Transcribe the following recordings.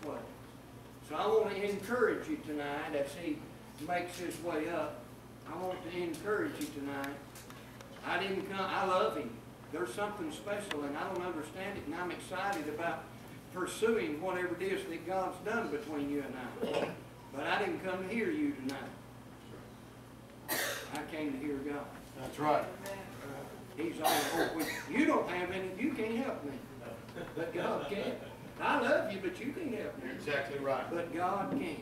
this way. So I want to encourage you tonight as he makes his way up. I want to encourage you tonight. I didn't come, I love him. There's something special and I don't understand it and I'm excited about pursuing whatever it is that God's done between you and I. But I didn't come to hear you tonight. I came to hear God. That's right. He's all with you. don't have any, you can't help me. But God can. I love you, but you can't help me. You're exactly right. But God can.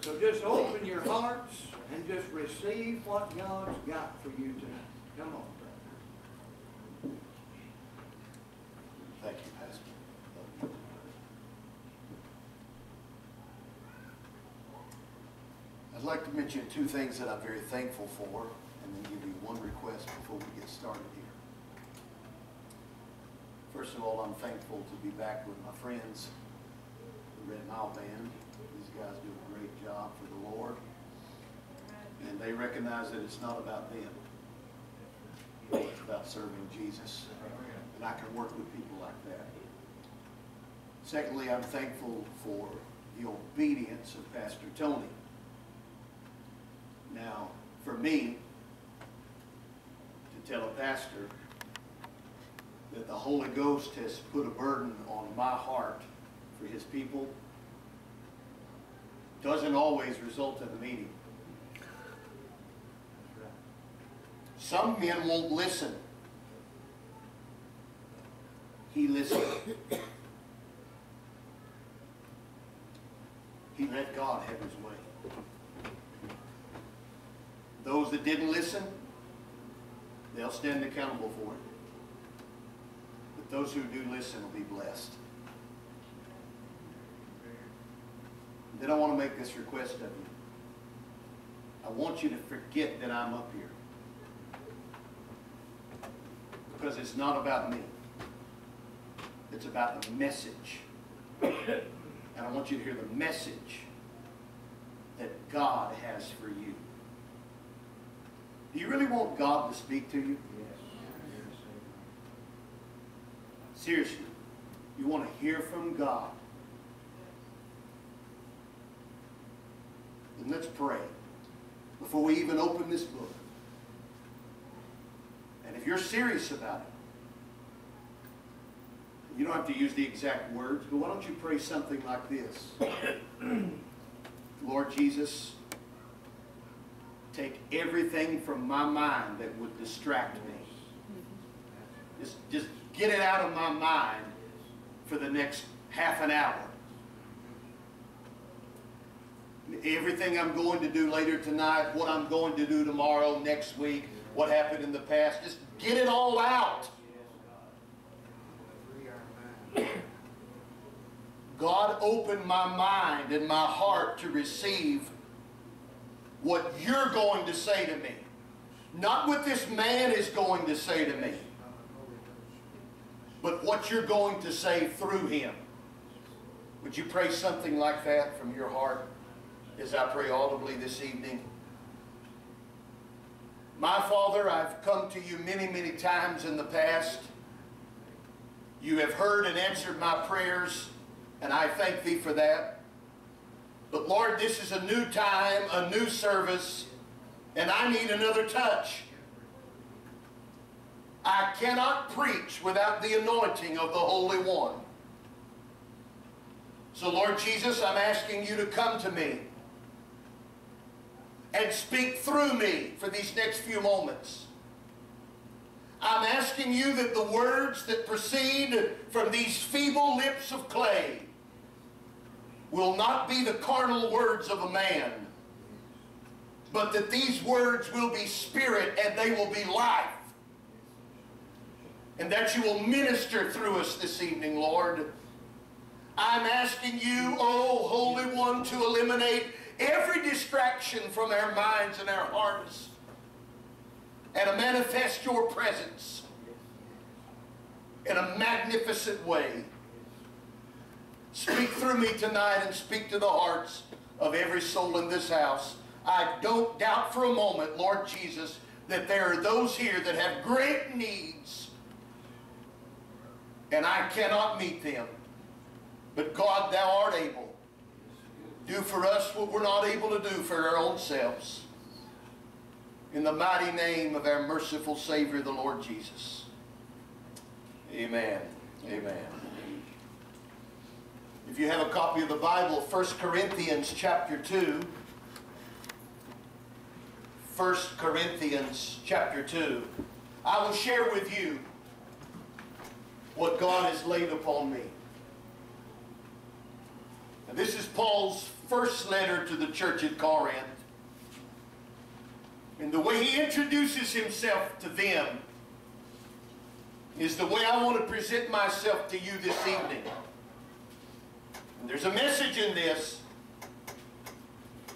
So just open your hearts and just receive what God's got for you tonight. Come on, brother. Thank you, Pastor. I'd like to mention two things that I'm very thankful for, and then give you one request before we get started here. First of all, I'm thankful to be back with my friends, the Red Mile Band. These guys do a great job for the Lord. And they recognize that it's not about them. It's about serving Jesus. And I can work with people like that. Secondly, I'm thankful for the obedience of Pastor Tony. Now, for me, to tell a pastor that the Holy Ghost has put a burden on my heart for his people doesn't always result in a meeting. Some men won't listen. He listened. He let God have his way. Those that didn't listen, they'll stand accountable for it. Those who do listen will be blessed. Then I want to make this request of you. I want you to forget that I'm up here. Because it's not about me. It's about the message. And I want you to hear the message that God has for you. Do you really want God to speak to you? Seriously, you want to hear from God. Then let's pray before we even open this book. And if you're serious about it, you don't have to use the exact words, but why don't you pray something like this? Lord Jesus, take everything from my mind that would distract me. Just, just get it out of my mind for the next half an hour. Everything I'm going to do later tonight, what I'm going to do tomorrow, next week, what happened in the past, just get it all out. God opened my mind and my heart to receive what you're going to say to me. Not what this man is going to say to me, but what you're going to say through him. Would you pray something like that from your heart as I pray audibly this evening? My Father, I've come to you many, many times in the past. You have heard and answered my prayers, and I thank Thee for that. But Lord, this is a new time, a new service, and I need another touch. I cannot preach without the anointing of the Holy One. So Lord Jesus, I'm asking you to come to me and speak through me for these next few moments. I'm asking you that the words that proceed from these feeble lips of clay will not be the carnal words of a man, but that these words will be spirit and they will be life. And that you will minister through us this evening, Lord. I'm asking you, oh Holy One, to eliminate every distraction from our minds and our hearts and to manifest your presence in a magnificent way. Speak through me tonight and speak to the hearts of every soul in this house. I don't doubt for a moment, Lord Jesus, that there are those here that have great needs and I cannot meet them. But God, thou art able. Do for us what we're not able to do for our own selves. In the mighty name of our merciful Savior, the Lord Jesus. Amen. Amen. If you have a copy of the Bible, 1 Corinthians chapter 2. 1 Corinthians chapter 2. I will share with you what God has laid upon me. And this is Paul's first letter to the church at Corinth. And the way he introduces himself to them is the way I want to present myself to you this evening. And there's a message in this,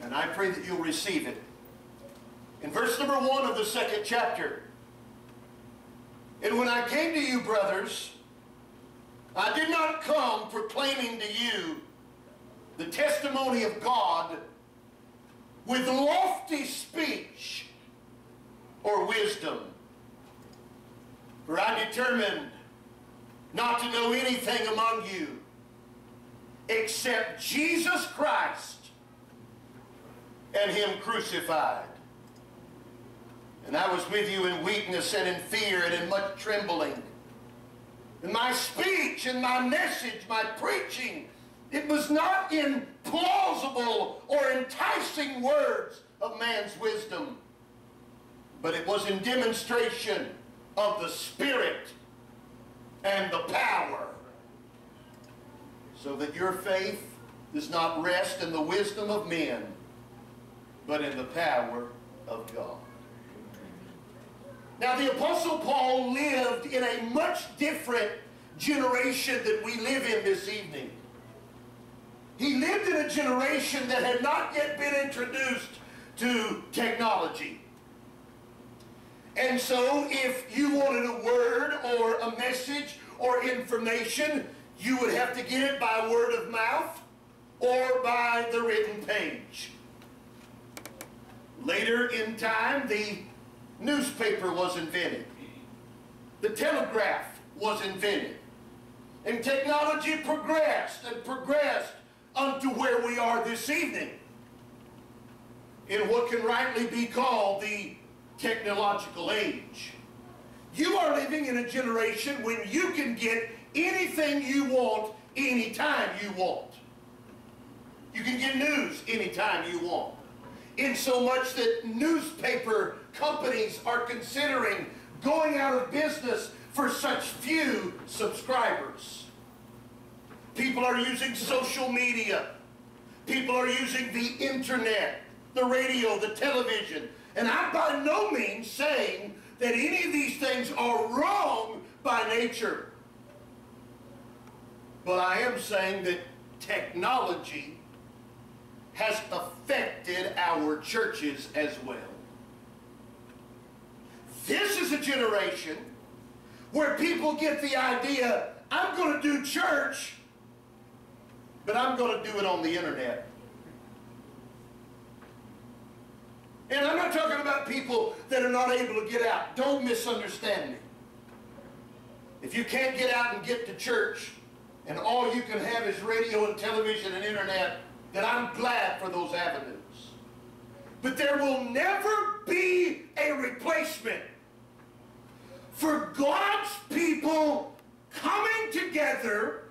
and I pray that you'll receive it. In verse number one of the second chapter, and when I came to you, brothers, I did not come proclaiming to you the testimony of God with lofty speech or wisdom. For I determined not to know anything among you except Jesus Christ and Him crucified. And I was with you in weakness and in fear and in much trembling. And my speech and my message, my preaching, it was not in plausible or enticing words of man's wisdom, but it was in demonstration of the Spirit and the power, so that your faith does not rest in the wisdom of men, but in the power of God. Now, the Apostle Paul lived in a much different generation that we live in this evening. He lived in a generation that had not yet been introduced to technology. And so if you wanted a word or a message or information, you would have to get it by word of mouth or by the written page. Later in time, the newspaper was invented. The telegraph was invented. And technology progressed and progressed unto where we are this evening in what can rightly be called the technological age. You are living in a generation when you can get anything you want anytime you want. You can get news anytime you want. In so much that newspaper companies are considering going out of business for such few subscribers. People are using social media. People are using the internet, the radio, the television. And I'm by no means saying that any of these things are wrong by nature. But I am saying that technology has affected our churches as well. This is a generation where people get the idea, I'm going to do church, but I'm going to do it on the internet. And I'm not talking about people that are not able to get out. Don't misunderstand me. If you can't get out and get to church, and all you can have is radio and television and internet, then I'm glad for those avenues. But there will never be a replacement for God's people coming together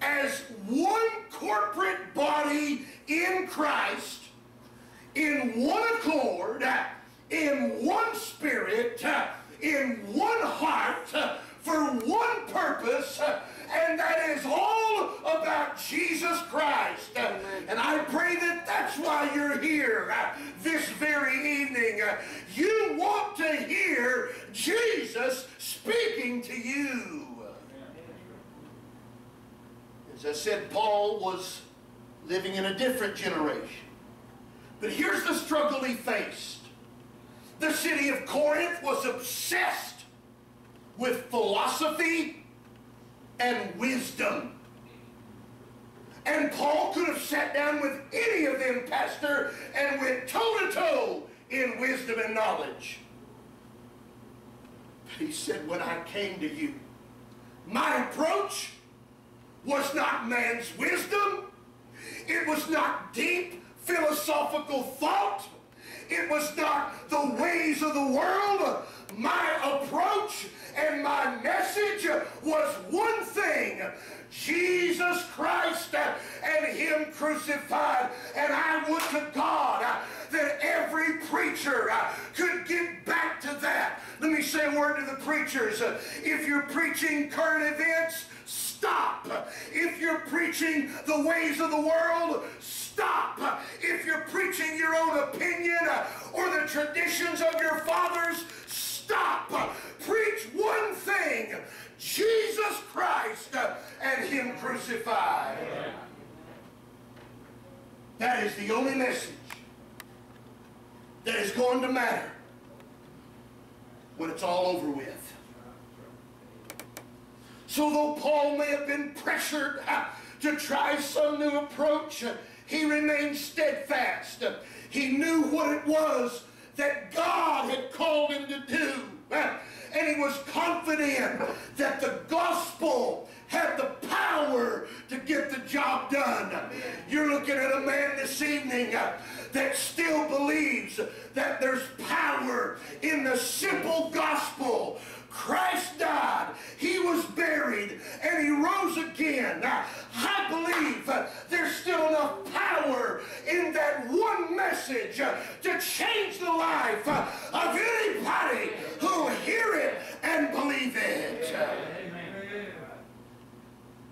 as one corporate body in Christ, in one accord, in one spirit, in one heart, for one purpose, and that is all about Jesus Christ. And I pray that that's why you're here uh, this very evening. Uh, you want to hear Jesus speaking to you. As I said, Paul was living in a different generation. But here's the struggle he faced. The city of Corinth was obsessed with philosophy and wisdom. And Paul could have sat down with any of them, Pastor, and went toe to toe in wisdom and knowledge. But he said, when I came to you, my approach was not man's wisdom. It was not deep philosophical thought. It was not the ways of the world. My approach and my message was one thing. Jesus Christ and Him crucified. And I would to God that every preacher could get back to that. Let me say a word to the preachers. If you're preaching current events, stop. If you're preaching the ways of the world, stop. If you're preaching your own opinion or the traditions of your fathers, stop. Preach one thing Jesus Christ and Him crucified. That is the only message that is going to matter when it's all over with. So though Paul may have been pressured to try some new approach, he remained steadfast. He knew what it was that God had called him to do. And he was confident that the gospel had the power to get the job done. You're looking at a man this evening uh, that still believes that there's power in the simple gospel Christ died, He was buried, and He rose again. Uh, I believe uh, there's still enough power in that one message to change the life of anybody who hear it and believe it. And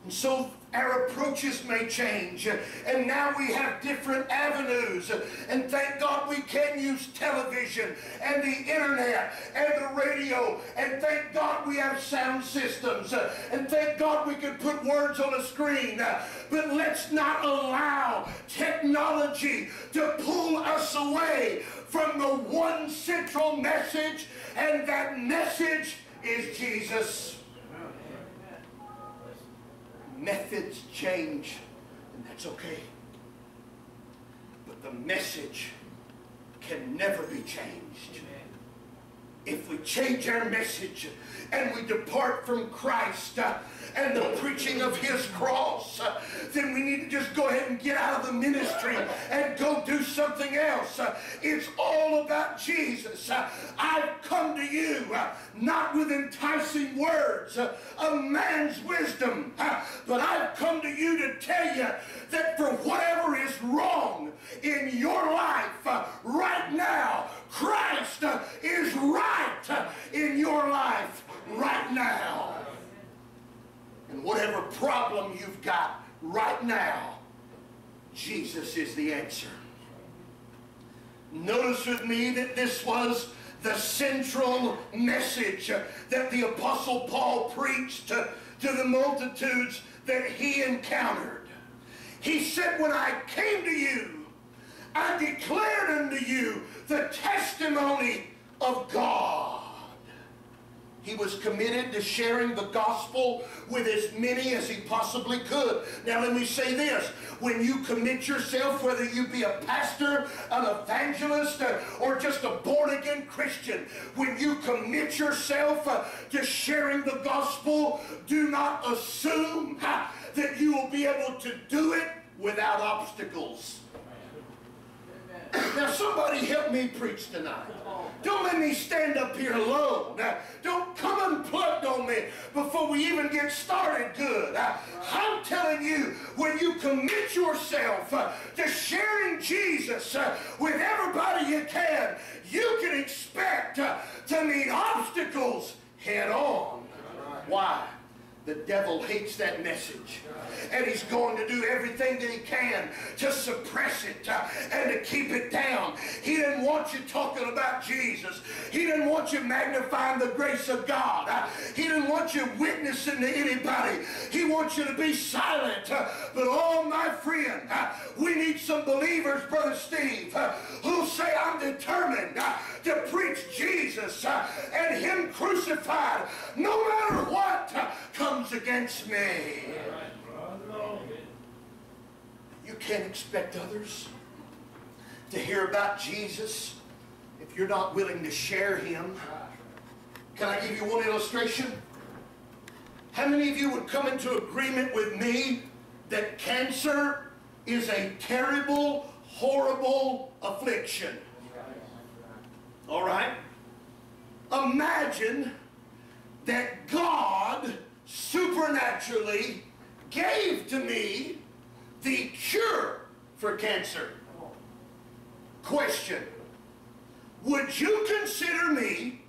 so our approaches may change. And now we have different avenues. And thank God we can use television and the internet and the radio. And thank God we have sound systems. And thank God we can put words on a screen. But let's not allow technology to pull us away from the one central message. And that message is Jesus methods change, and that's okay. But the message can never be changed. If we change our message and we depart from Christ, uh, and the preaching of his cross, then we need to just go ahead and get out of the ministry and go do something else. It's all about Jesus. I've come to you not with enticing words of man's wisdom, but I've come to you to tell you that for whatever is wrong in your life right now, Christ is right in your life right now. And whatever problem you've got right now, Jesus is the answer. Notice with me that this was the central message that the Apostle Paul preached to, to the multitudes that he encountered. He said, when I came to you, I declared unto you the testimony of God. He was committed to sharing the gospel with as many as he possibly could. Now let me say this. When you commit yourself, whether you be a pastor, an evangelist, or just a born-again Christian, when you commit yourself uh, to sharing the gospel, do not assume that you will be able to do it without obstacles. Now somebody help me preach tonight. Don't let me stand up here alone. Now, don't come unplugged on me before we even get started good. I'm telling you, when you commit yourself uh, to sharing Jesus uh, with everybody you can, you can expect uh, to meet obstacles head on. Why? The devil hates that message. And he's going to do everything that he can to suppress it uh, and to keep it down. He didn't want you talking about Jesus. He didn't want you magnifying the grace of God. Uh, he didn't want you witnessing to anybody. He wants you to be silent. Uh, but oh, my friend, we need some believers, Brother Steve, who say, I'm determined to preach Jesus uh, and him crucified no matter what uh, comes against me. You can't expect others to hear about Jesus if you're not willing to share him. Can I give you one illustration? How many of you would come into agreement with me that cancer is a terrible, horrible affliction? All right? Imagine that God supernaturally gave to me the cure for cancer. Question. Would you consider me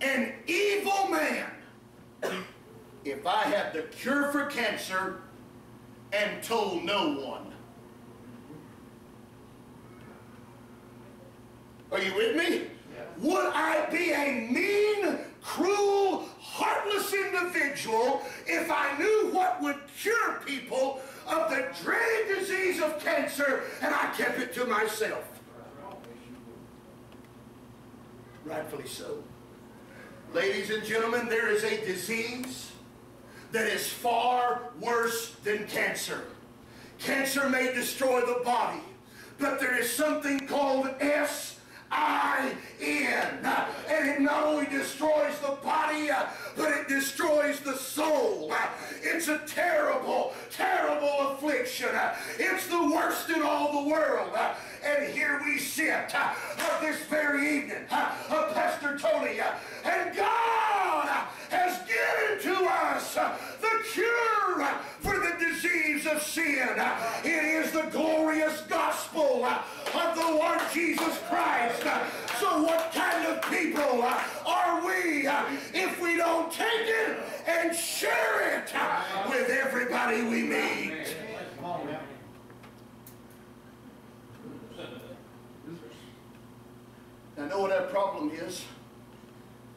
an evil man if I had the cure for cancer and told no one? Are you with me? Would I be a mean, cruel, heartless individual if I knew what would cure people of the dreaded disease of cancer and I kept it to myself? Rightfully so. Ladies and gentlemen, there is a disease that is far worse than cancer. Cancer may destroy the body, but there is something called S I N. And it not only destroys the body, but it destroys the soul. It's a terrible, terrible affliction. It's the worst in all the world. And here we sit uh, this very evening, uh, Pastor Tony, uh, and God has given to us the cure for the disease of sin. It is the glorious gospel of the Lord Jesus Christ. So what kind of people are we if we don't take it and share it with everybody we meet? I know what that problem is.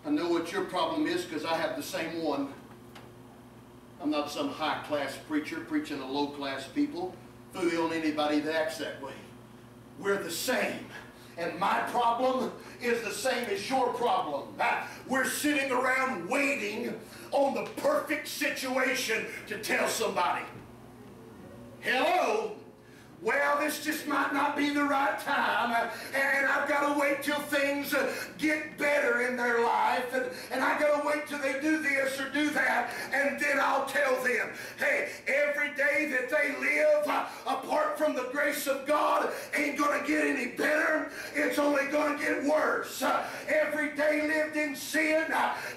I know what your problem is because I have the same one. I'm not some high-class preacher preaching to low-class people, fooling on anybody that acts that way. We're the same. And my problem is the same as your problem. We're sitting around waiting on the perfect situation to tell somebody. Hello? Well, this just might not be the right time, and I've got to wait till things get better in their life, and, and I've got to wait till they do this or do that, and then I'll tell them, hey, every day that they live apart from the grace of God ain't going to get any better. It's only going to get worse. Every day lived in sin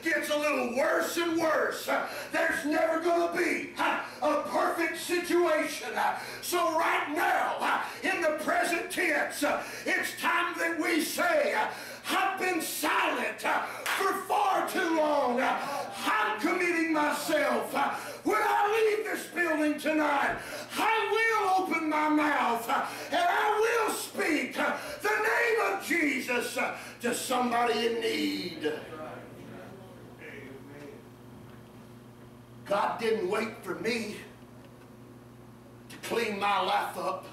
gets a little worse and worse. there's never going to be a perfect situation. so right now, uh, in the present tense, uh, it's time that we say, uh, I've been silent for far too long. I'm committing myself. When I leave this building tonight, I will open my mouth and I will speak the name of Jesus to somebody in need. God didn't wait for me clean my life up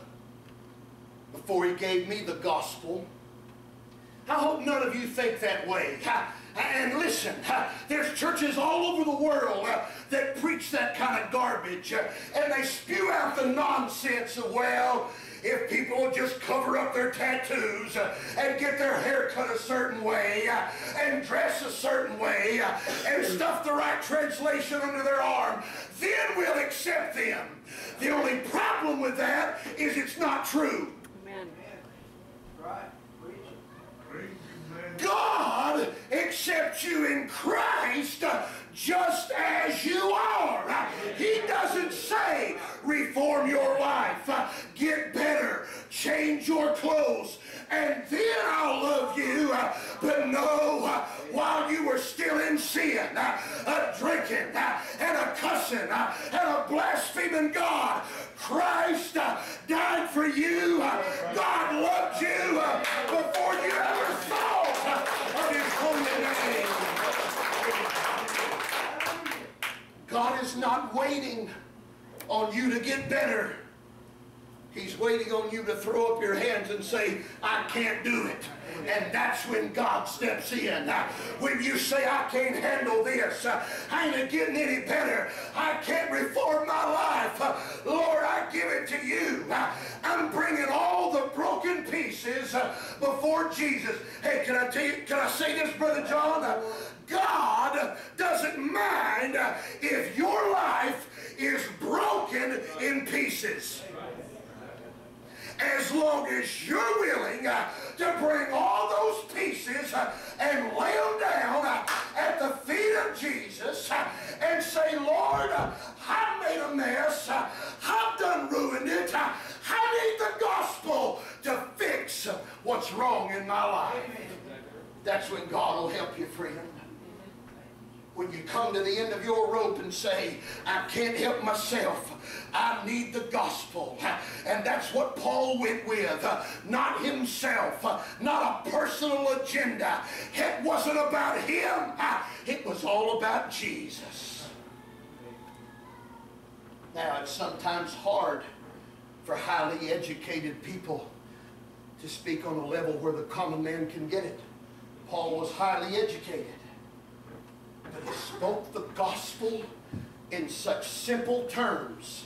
before he gave me the gospel. I hope none of you think that way. And listen, there's churches all over the world that preach that kind of garbage. And they spew out the nonsense of, well, if people will just cover up their tattoos and get their hair cut a certain way and dress a certain way and stuff the right translation under their arm, then we'll accept them. The only problem with that is it's not true. Amen. Right. God accepts you in Christ just as you are. He doesn't say reform your life, get better, change your clothes, and then I'll love you. But no, while you were still in sin, a drinking and a cussing and a blaspheming God, Christ died for you. God loved you before you ever thought of his holy name. God is waiting on you to get better. He's waiting on you to throw up your hands and say, I can't do it. And that's when God steps in. When you say, I can't handle this, I ain't getting any better, I can't reform my life, Lord, I give it to you. I'm bringing all the broken pieces before Jesus. Hey, can I tell you, can I say this, Brother John? God doesn't mind if your life is broken in pieces as long as you're willing to bring all those pieces and lay them down at the feet of Jesus and say, Lord, I've made a mess. I've done ruined it. I need the gospel to fix what's wrong in my life. That's when God will help you, friend when you come to the end of your rope and say, I can't help myself. I need the gospel. And that's what Paul went with. Not himself. Not a personal agenda. It wasn't about him. It was all about Jesus. Now, it's sometimes hard for highly educated people to speak on a level where the common man can get it. Paul was highly educated. But he spoke the gospel in such simple terms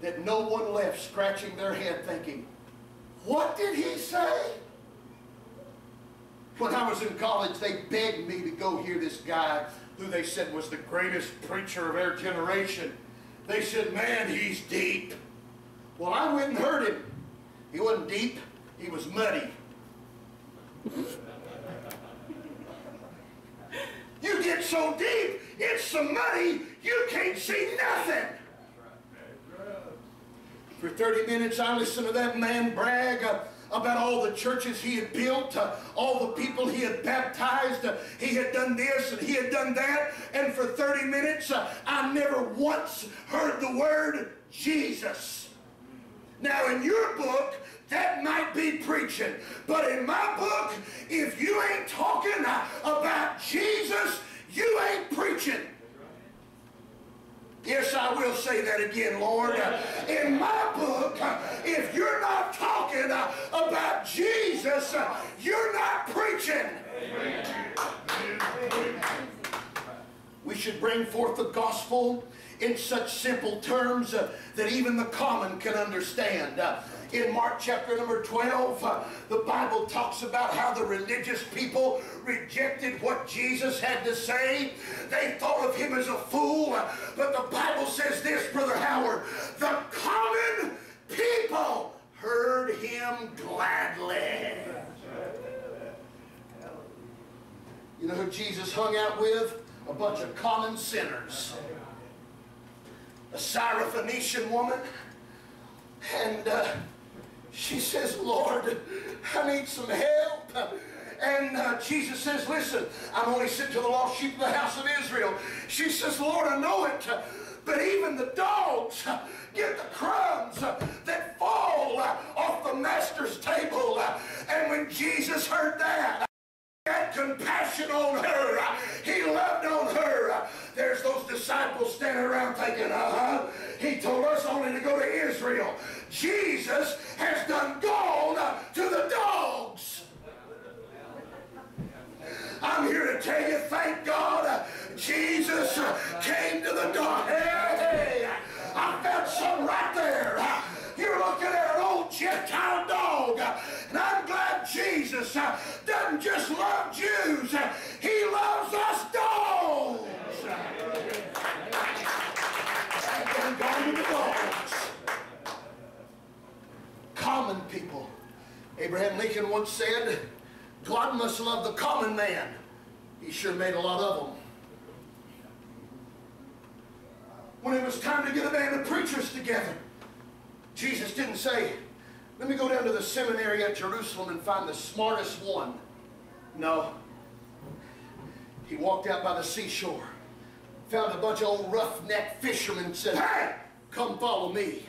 that no one left scratching their head thinking, what did he say? When I was in college, they begged me to go hear this guy who they said was the greatest preacher of our generation. They said, man, he's deep. Well, I went and heard him. He wasn't deep, he was muddy. You get so deep, it's so money, you can't see nothing. For 30 minutes, I listened to that man brag uh, about all the churches he had built, uh, all the people he had baptized. Uh, he had done this and he had done that. And for 30 minutes, uh, I never once heard the word Jesus. Now, in your book, that might be preaching. But in my book, if you ain't talking uh, about Jesus, you ain't preaching. Yes, I will say that again, Lord. In my book, if you're not talking about Jesus, you're not preaching. We should bring forth the gospel in such simple terms uh, that even the common can understand. In Mark chapter number 12, uh, the Bible talks about how the religious people rejected what Jesus had to say. They thought of him as a fool. uh, But the Bible says this, Brother Howard, the common people heard him gladly. You know who Jesus hung out with? A bunch of common sinners. A Syrophoenician woman. And uh, she says, Lord, I need some help. And uh, Jesus says, listen, I'm only sent to the lost sheep of the house of Israel. She says, Lord, I know it. But even the dogs get the crumbs that fall off the master's table. And when Jesus heard that, had compassion on her. He loved on her. There's those disciples standing around thinking, uh-huh, he told us only to go to Israel. Jesus has done gone to the dogs. I'm here to tell you, thank God, Jesus came to the dog. Hey, I felt something right there. You're looking at an old Gentile dog. Jesus uh, doesn't just love Jews. Uh, he loves us uh, the dogs. Common people. Abraham Lincoln once said, God must love the common man. He sure made a lot of them. When it was time to get a band of preachers together, Jesus didn't say, let me go down to the seminary at Jerusalem and find the smartest one. No. He walked out by the seashore, found a bunch of old roughneck fishermen and said, hey, come follow me.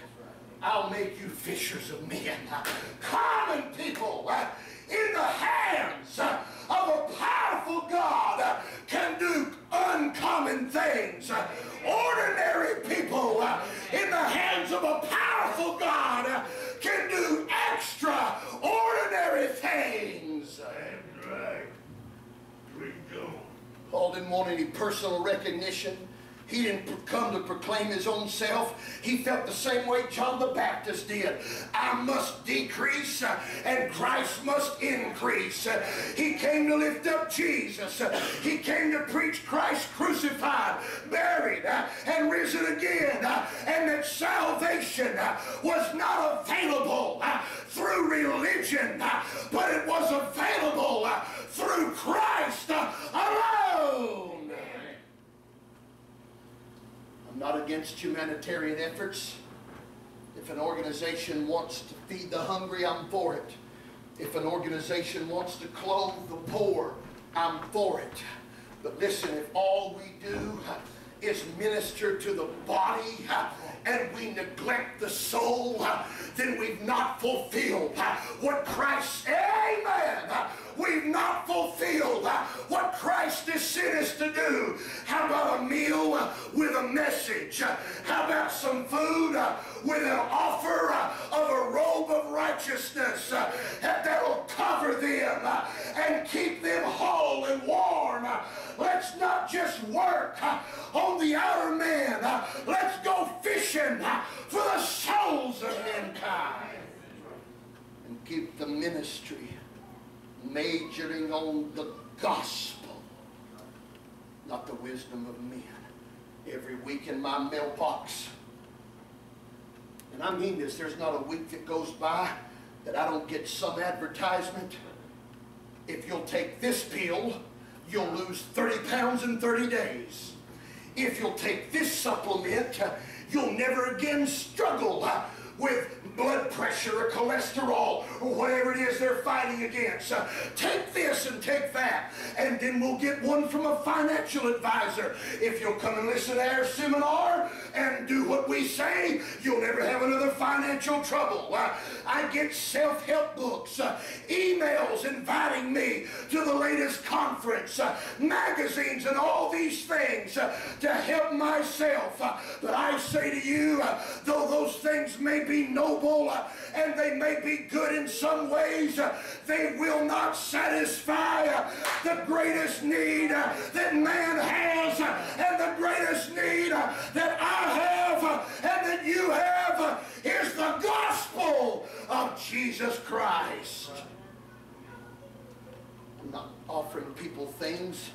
I'll make you fishers of men. Common people in the hands of a powerful God can do uncommon things. Ordinary people in the hands of a powerful God Paul didn't want any personal recognition. He didn't come to proclaim his own self. He felt the same way John the Baptist did. I must decrease uh, and Christ must increase. Uh, he came to lift up Jesus. Uh, he came to preach Christ crucified, buried, and risen again. And that salvation was not available through religion, but it was available through Christ alone. I'm not against humanitarian efforts. If an organization wants to feed the hungry, I'm for it. If an organization wants to clothe the poor, I'm for it. But listen, if all we do is minister to the body and we neglect the soul, uh, then we've not fulfilled uh, what Christ, amen, uh, we've not fulfilled what Christ has sent us to do. How about a meal with a message? How about some food with an offer of a robe of righteousness that'll cover them and keep them whole and warm? Let's not just work on the outer man. Let's fishing for the souls of mankind and keep the ministry majoring on the gospel, not the wisdom of men. Every week in my mailbox, and I mean this, there's not a week that goes by that I don't get some advertisement. If you'll take this pill, you'll lose 30 pounds in 30 days. If you'll take this supplement, you'll never again struggle uh, with blood pressure or cholesterol or whatever it is they're fighting against. Uh, take this and take that. And then we'll get one from a financial advisor. If you'll come and listen to our seminar and do what we say, you'll never have another financial trouble. Uh, I get self-help books, uh, emails inviting me to the latest conference, uh, magazines and all these things uh, to help myself. Uh, but I say to you, though those things may be noble noble and they may be good in some ways, they will not satisfy the greatest need that man has and the greatest need that I have and that you have is the gospel of Jesus Christ. I'm not offering people things.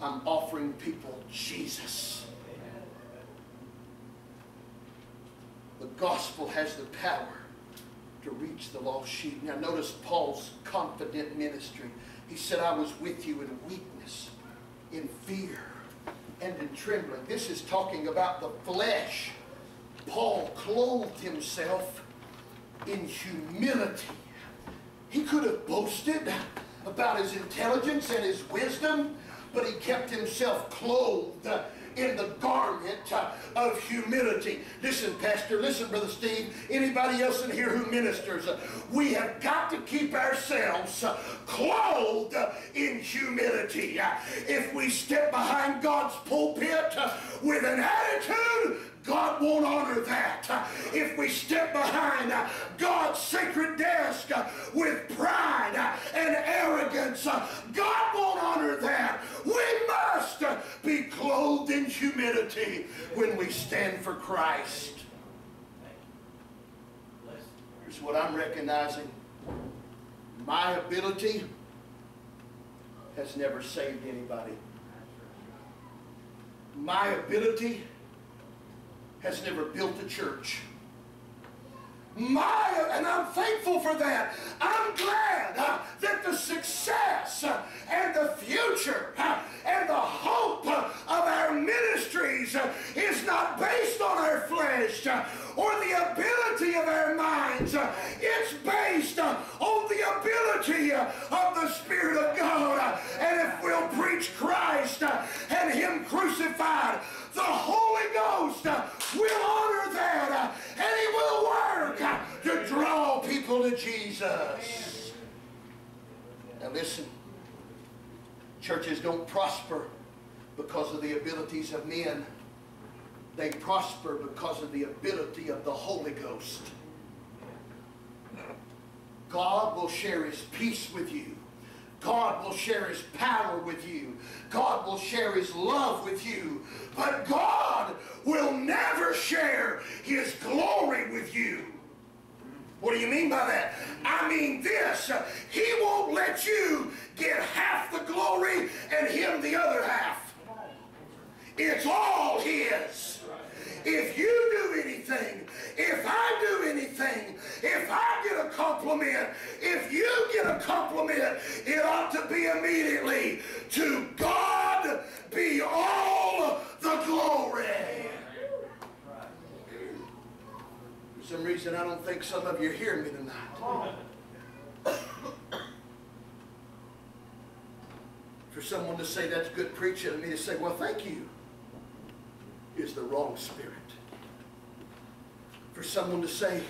I'm offering people Jesus. The gospel has the power to reach the lost sheep. Now notice Paul's confident ministry. He said, I was with you in weakness, in fear, and in trembling. This is talking about the flesh. Paul clothed himself in humility. He could have boasted about his intelligence and his wisdom, but he kept himself clothed in the garment uh, of humility. Listen, Pastor, listen, Brother Steve, anybody else in here who ministers, uh, we have got to keep ourselves uh, clothed uh, in humility. Uh, if we step behind God's pulpit uh, with an attitude, God won't honor that. If we step behind God's sacred desk with pride and arrogance, God won't honor that. We be clothed in humility when we stand for Christ. Here's what I'm recognizing. My ability has never saved anybody. My ability has never built a church. My, and I'm thankful for that. I'm glad uh, that the success uh, and the future uh, and the hope uh, of our ministries uh, is not based on our flesh uh, or the ability of our minds. It's based on the ability of the Spirit of God. And if we'll preach Christ and Him crucified, the Holy Ghost will honor that and He will work to draw people to Jesus. Now listen, churches don't prosper because of the abilities of men. They prosper because of the ability of the Holy Ghost. God will share His peace with you. God will share his power with you. God will share his love with you. But God will never share his glory with you. What do you mean by that? I mean this. He won't let you get half the glory and him the other half. It's all his. If you do anything, if I do anything, if I get a compliment, if you get a compliment, it ought to be immediately to God be all the glory. For some reason, I don't think some of you hear me tonight. For someone to say that's good preaching and me to say, well, thank you, is the wrong spirit. For someone to say,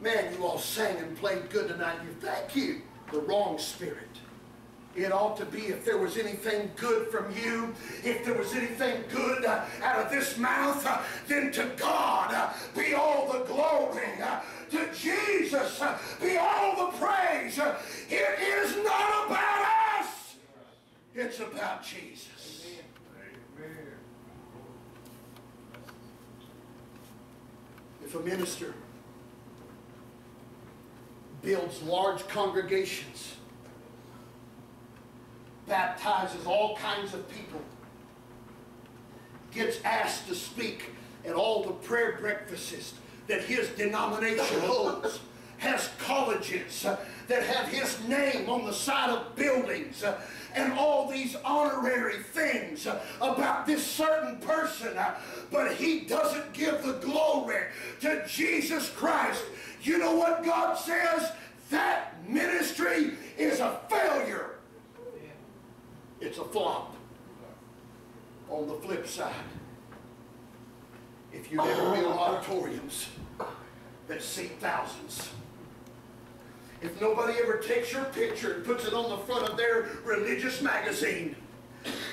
man, you all sang and played good tonight, you thank you, the wrong spirit. It ought to be if there was anything good from you, if there was anything good uh, out of this mouth, uh, then to God uh, be all the glory. To Jesus be all the praise. It is not about us. It's about Jesus. If a minister builds large congregations, baptizes all kinds of people, gets asked to speak at all the prayer breakfasts that his denomination holds, has colleges that have his name on the side of buildings, and all these honorary things about this certain person, uh, but he doesn't give the glory to Jesus Christ. You know what God says? That ministry is a failure. It's a flop. On the flip side, if you've ever been in auditoriums that seat thousands, if nobody ever takes your picture and puts it on the front of their religious magazine,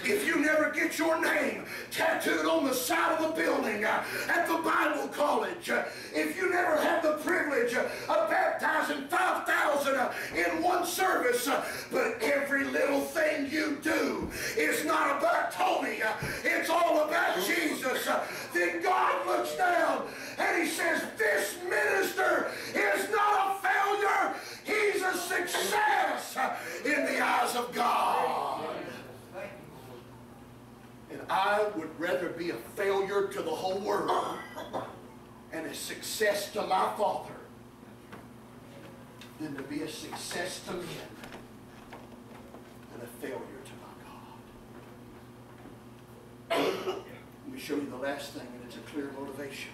if you never get your name tattooed on the side of the building uh, at the Bible college, uh, if you never have the privilege uh, of baptizing 5,000 uh, in one service, but every little thing you do is not about Tony, it's all about Jesus, then God looks down rather be a failure to the whole world and a success to my Father than to be a success to men and a failure to my God. Let me show you the last thing, and it's a clear motivation.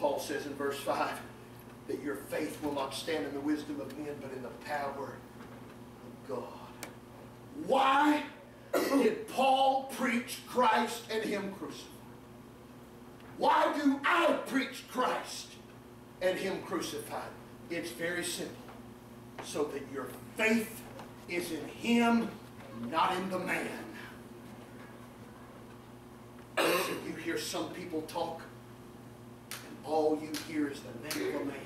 Paul says in verse 5 that your faith will not stand in the wisdom of men, but in the power of God. Why did Paul preach Christ and Him crucified? Why do I preach Christ and Him crucified? It's very simple. So that your faith is in Him, not in the man. Listen, you hear some people talk, and all you hear is the name of a man.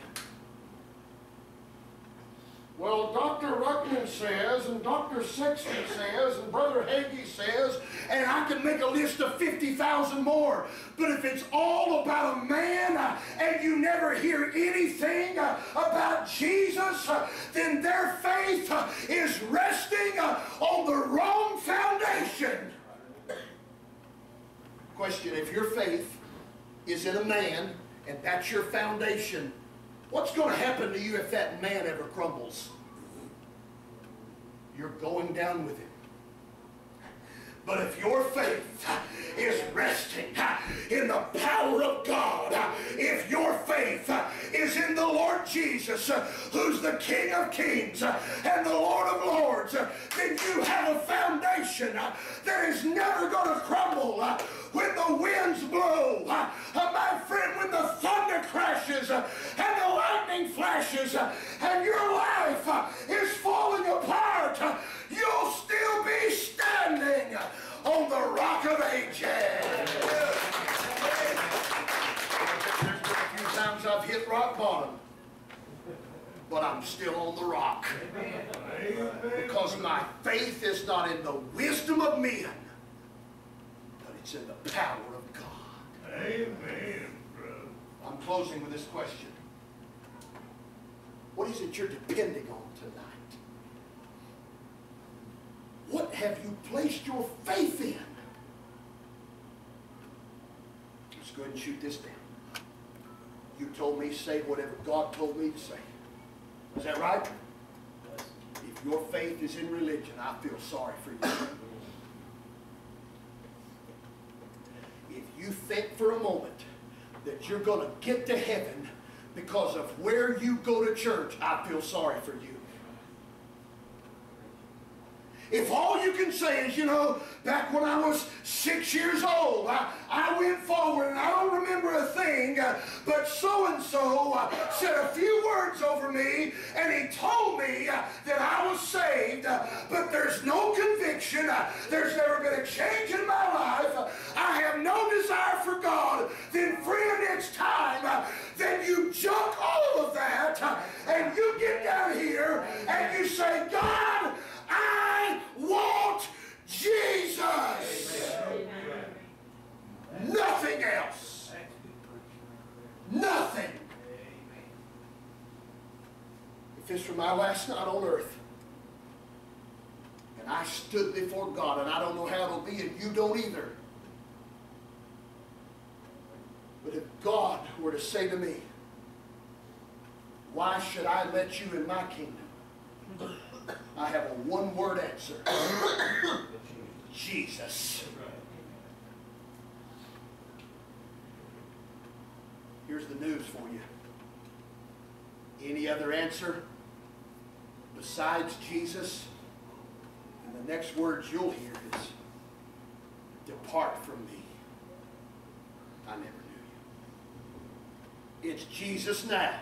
Well, Dr. Ruckman says, and Dr. Sexton says, and Brother Hagee says, and I can make a list of 50,000 more. But if it's all about a man uh, and you never hear anything uh, about Jesus, uh, then their faith is resting on the wrong foundation. Question If your faith is in a man and that's your foundation, What's going to happen to you if that man ever crumbles? You're going down with him. But if your faith is resting in the power of God, if your faith is in the Lord Jesus, who's the King of kings and the Lord of lords, then you have a foundation that is never going to crumble when the winds blow. Uh, my friend, when the thunder crashes uh, and the lightning flashes uh, and your life is falling apart, you'll still be standing on the rock of ages. There's been a few times I've hit rock bottom. but I'm still on the rock. Because my faith is not in the wisdom of men, it's in the power of God. Amen, brother. I'm closing with this question. What is it you're depending on tonight? What have you placed your faith in? Let's go ahead and shoot this down. You told me say whatever God told me to say. Is that right? If your faith is in religion, I feel sorry for you. If you think for a moment that you're going to get to heaven because of where you go to church, I feel sorry for you. If all you can say is, you know, back when I was six years old, I, I went forward and I don't remember a thing, uh, but so-and-so uh, said a few words over me and he told me uh, that I was saved, uh, but there's no conviction. uh, there's never been a change in my life. I have no desire for God. Then friend, it's time uh, that you junk all of that and you get down here and you say, God, I want Jesus. Nothing else. Nothing. If this were my last night on earth, and I stood before God, and I don't know how it'll be, and you don't either. But if God were to say to me, why should I let you in my kingdom? I have a one-word answer. Jesus. Here's the news for you. Any other answer besides Jesus? And the next words you'll hear is, Depart from me. I never knew you. It's Jesus now.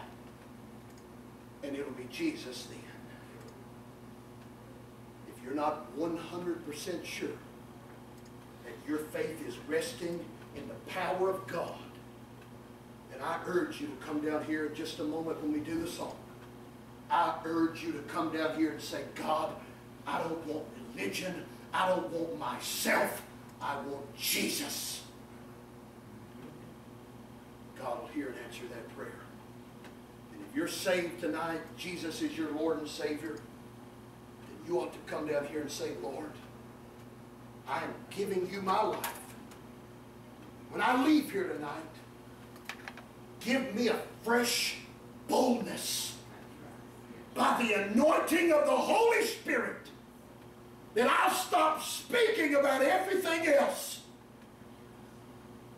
And it'll be Jesus then. If you're not 100% sure that your faith is resting in the power of God, then I urge you to come down here in just a moment when we do the song. I urge you to come down here and say, God, I don't want religion. I don't want myself. I want Jesus. God will hear and answer that prayer. And if you're saved tonight, Jesus is your Lord and Savior, then you ought to come down here and say, Lord, I am giving you my life. When I leave here tonight, give me a fresh boldness by the anointing of the Holy Spirit that I'll stop speaking about everything else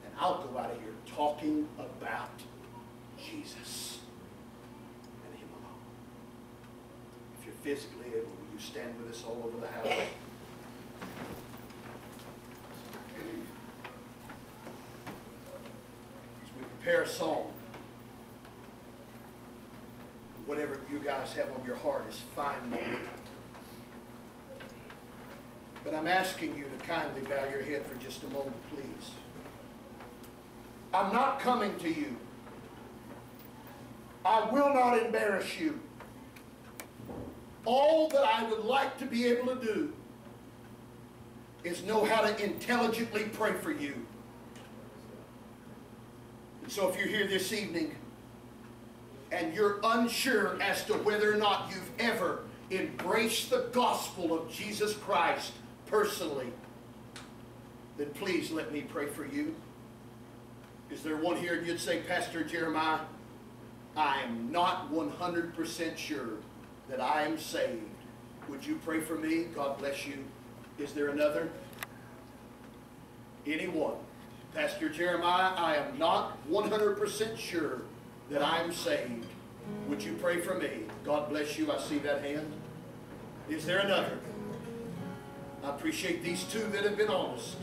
and I'll go out of here talking about Jesus and Him alone. If you're physically able, will you stand with us all over the house? As we prepare a song, whatever you guys have on your heart is fine. But I'm asking you to kindly bow your head for just a moment, please. I'm not coming to you. I will not embarrass you. All that I would like to be able to do is know how to intelligently pray for you. And so if you're here this evening and you're unsure as to whether or not you've ever embraced the gospel of Jesus Christ personally, then please let me pray for you. Is there one here you'd say, Pastor Jeremiah, I am not 100% sure that I am saved. Would you pray for me? God bless you. Is there another? Anyone? Pastor Jeremiah, I am not 100% sure that I am saved. Would you pray for me? God bless you. I see that hand. Is there another? I appreciate these two that have been honest.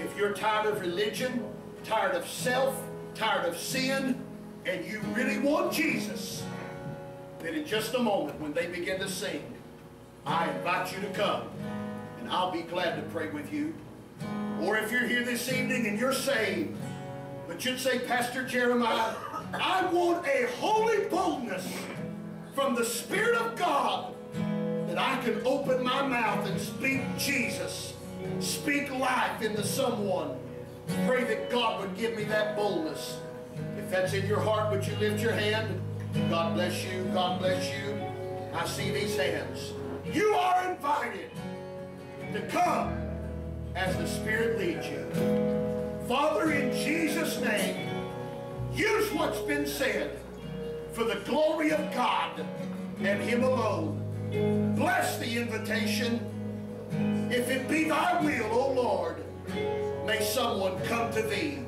If you're tired of religion, tired of self, tired of sin, and you really want Jesus, then in just a moment when they begin to sing, I invite you to come and I'll be glad to pray with you. Or if you're here this evening and you're saved, but you'd say, Pastor Jeremiah, I want a holy boldness from the Spirit of God that I can open my mouth and speak Jesus, speak life into someone. Pray that God would give me that boldness. If that's in your heart, would you lift your hand? God bless you. God bless you. I see these hands. You are invited to come as the Spirit leads you. Father, in Jesus' what's been said for the glory of God and Him alone. Bless the invitation. If it be thy will, O Lord, may someone come to thee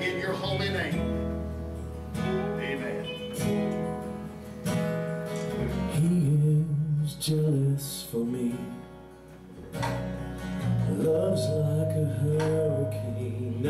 in your holy name. Amen. He is jealous for me. Love's like a hurricane.